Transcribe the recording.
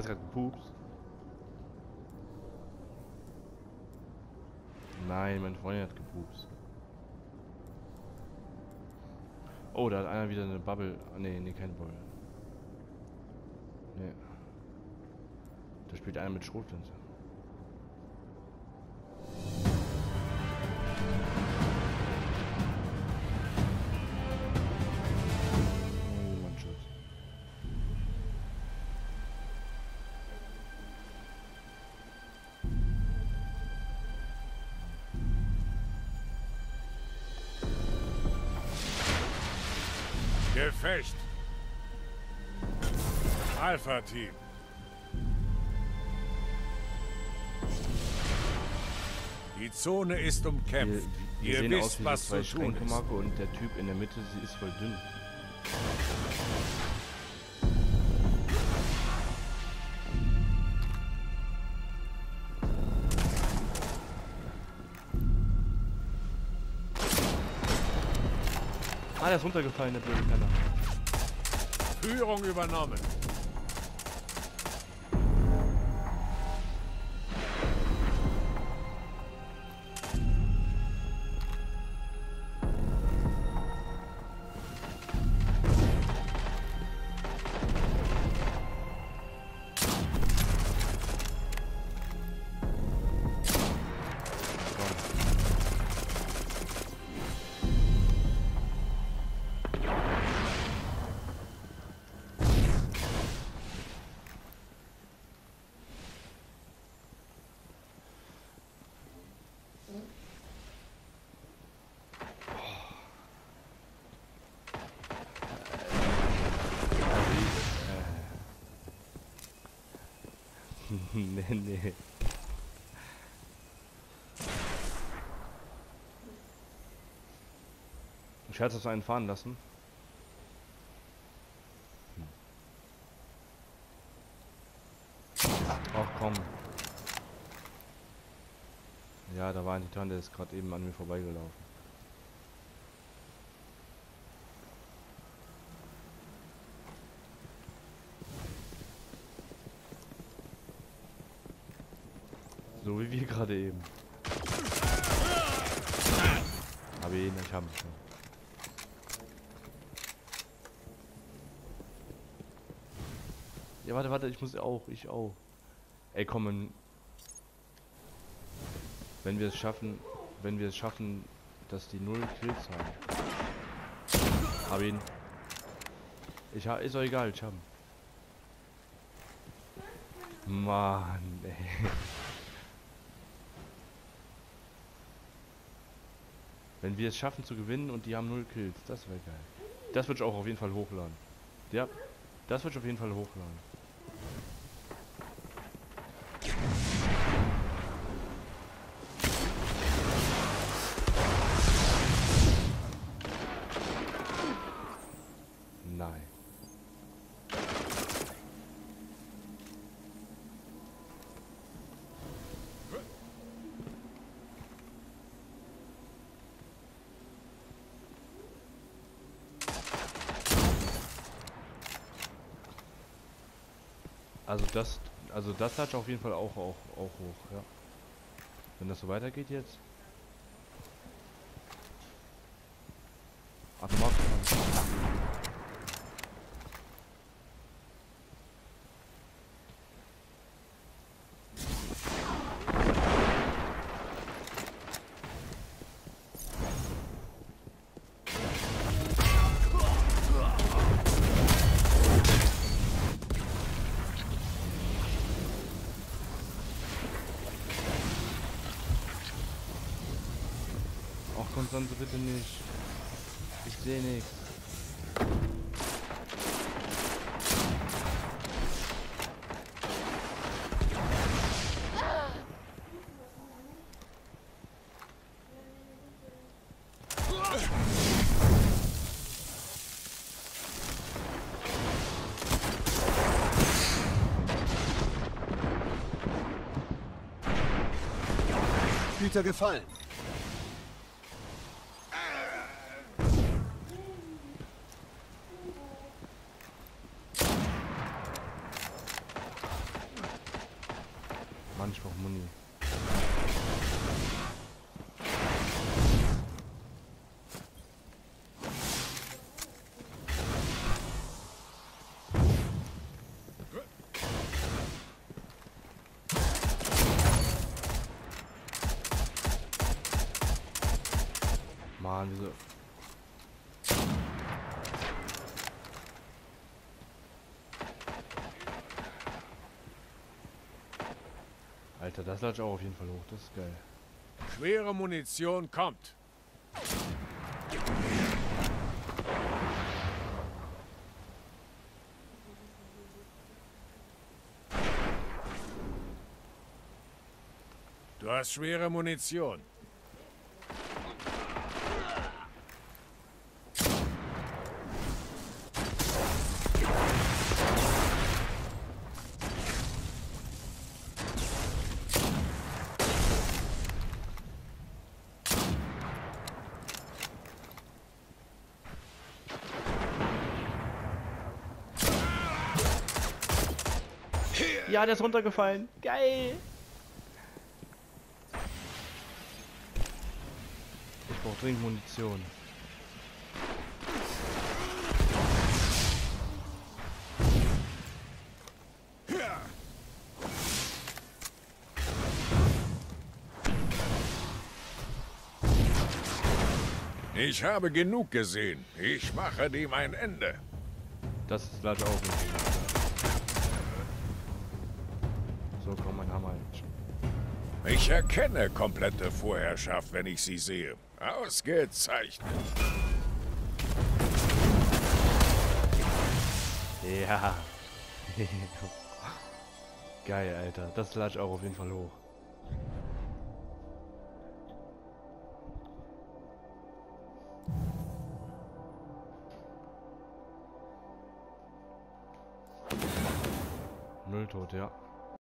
Du gerade gepupst? Nein, meine Freundin hat gepupst. Oh, da hat einer wieder eine Bubble. Ne, ne, keine Bubble. Ne. Da spielt einer mit Schrotflinte. Gefecht. Alpha-Team. Die Zone ist umkämpft. Wir, wir Ihr sehen wisst, aus wie was zu tun ist. Schränkemarke und der Typ in der Mitte, sie ist voll dünn. Ah, der ist runtergefallen, der blöde Penner. Führung übernommen. nee, nee. Scherz, hast du einen fahren lassen? Ach komm. Ja, da war ein Titan, der ist gerade eben an mir vorbeigelaufen. So wie wir gerade eben. Hab ihn, ich hab ihn. Ja, warte, warte, ich muss auch, ich auch. Ey, komm, wenn wir es schaffen, wenn wir es schaffen, dass die null Kills haben. Hab ihn. Ich ha ist doch egal, ich hab ihn. Mann, ey. Wenn wir es schaffen zu gewinnen und die haben null Kills, das wäre geil. Das würde ich auch auf jeden Fall hochladen. Ja, das würde ich auf jeden Fall hochladen. Nein. Also das, also das hat auf jeden Fall auch, auch, auch hoch, ja. Wenn das so weitergeht jetzt. Ach, Mark. Ach, Konstanze, bitte nicht. Ich sehe nichts. Güter gefallen. Ich brauche Muni. Mann, wieso Alter, das ich auch auf jeden Fall hoch. Das ist geil. Schwere Munition kommt. Du hast schwere Munition. Ja, der ist runtergefallen. Geil. Ich brauche dringend Munition. Ich habe genug gesehen. Ich mache dem ein Ende. Das ist leider auch nicht. Ich erkenne komplette Vorherrschaft, wenn ich sie sehe. Ausgezeichnet. Ja. Geil, Alter. Das ich auch auf jeden Fall hoch. Null tot, ja.